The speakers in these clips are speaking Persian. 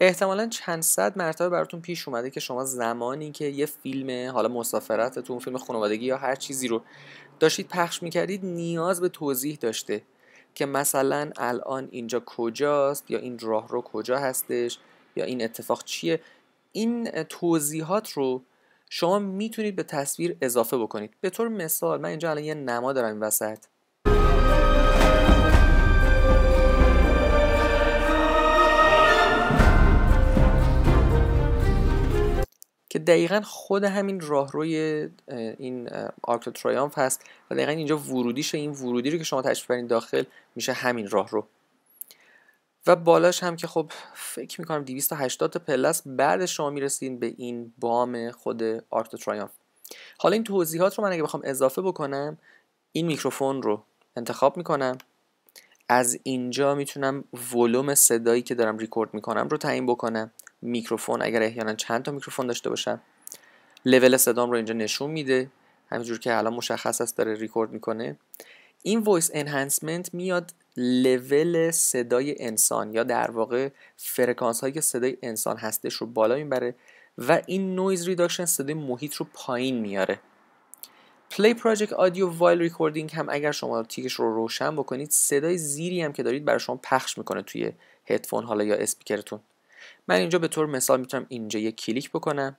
احتمالا چند صد مرتبه براتون پیش اومده که شما زمانی که یه فیلم حالا مسافرتتون فیلم خانوادگی یا هر چیزی رو داشتید پخش می‌کردید نیاز به توضیح داشته که مثلا الان اینجا کجاست یا این راه رو کجا هستش یا این اتفاق چیه. این توضیحات رو شما می‌تونید به تصویر اضافه بکنید. به طور مثال من اینجا الان یه نما دارم این وسط. دقیقا خود همین راهروی این Arc de Triomphe هست و دقیقا اینجا ورودیشه این ورودی رو که شما تشریف برین داخل میشه همین راهرو. و بالاش هم که خب فکر می‌کنم 280 تا پله است بعد شما می‌رسین به این بام خود Arc de Triomphe حالا این توضیحات رو من اگه بخوام اضافه بکنم این میکروفون رو انتخاب می‌کنم. از اینجا می‌تونم ولوم صدایی که دارم ریکورد می‌کنم رو تعیین بکنم. میکروفون اگر احیانا چند تا میکروفون داشته باشم لول صدام رو اینجا نشون میده. همینجور که الان مشخص است داره ریکورد می‌کنه. این voice enhancement میاد لول صدای انسان یا در واقع فرکانس هایی که صدای انسان هستش رو بالا می‌بره و این noise reduction صدای محیط رو پایین میاره. play project audio while recording هم اگر شما تیکش رو روشن بکنید صدای زیری هم که دارید برای شما پخش می‌کنه توی هدفون حالا یا اسپیکرتون. من اینجا به طور مثال می‌تونم اینجا یک کلیک بکنم.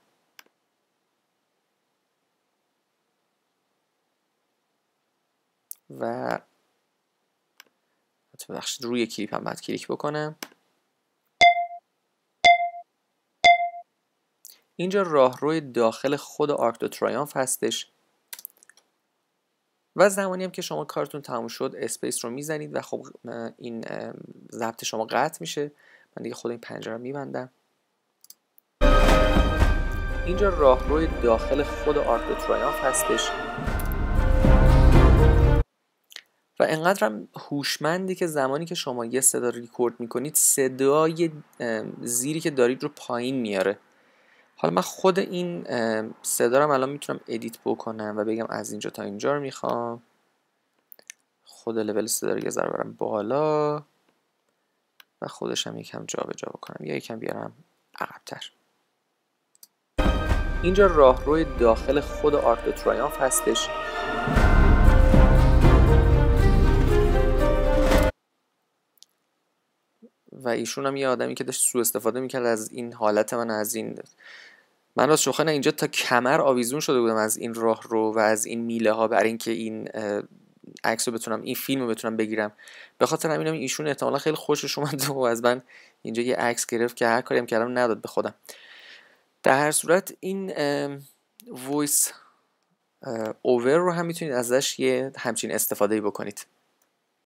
و ببخشید روی clip هم باید کلیک بکنم. اینجا راهروی داخل خود Arc de Triomphe هستش. و زمانی هم که شما کارتون تموم شد space رو می‌زنید و خب این ضبط شما قطع میشه. من دیگه خود این پنجره رو میبندم. اینجا راهروی داخل خود Arc de Triomphe هستش. و انقدرم هوشمندی که زمانی که شما یه صدا ریکورد می‌کنید صدای زیری که دارید رو پایین میاره. حالا من خود این صدا رو الان می‌تونم edit بکنم و بگم از اینجا تا اینجا رو می‌خوام. خود لول صدا رو یه ذره برم بالا. و خودش هم یکم جابجا بکنم یا یکم بیارم عقبتر. اینجا راهروی داخل خود آرک ترایانف هستش. و ایشون هم یه آدمی که داشت سوء استفاده می‌کرد از این حالت من از این من راست شوخه اینجا تا کمر آویزون شده بودم از این راه رو و از این میله ها برای اینکه این عکس رو بتونم این فیلم رو بتونم بگیرم. به خاطر همینم ایشون احتمالا خیلی خوشش اومد و از من اینجا یه عکس گرفت که هر کاری هم کردم نداد به خودم. در هر صورت این وایس اوور رو هم می‌تونید ازش یه همچین استفاده بکنید.